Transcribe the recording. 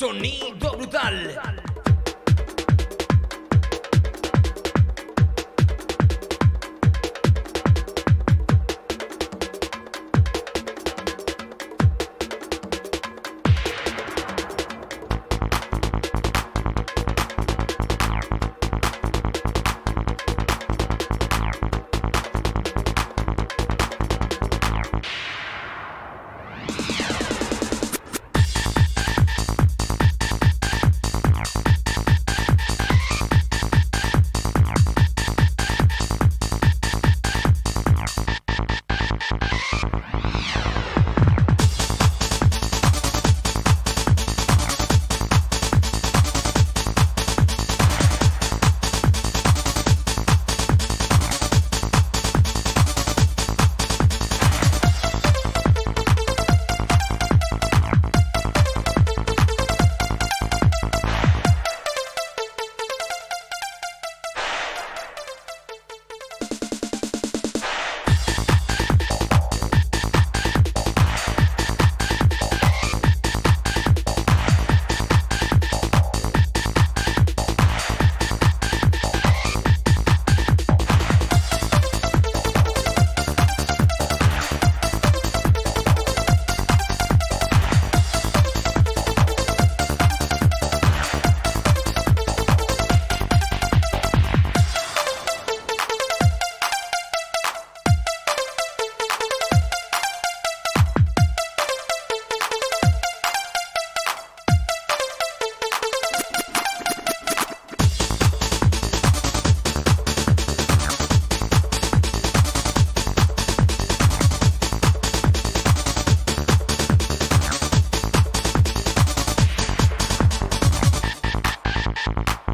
Sonido brutal. you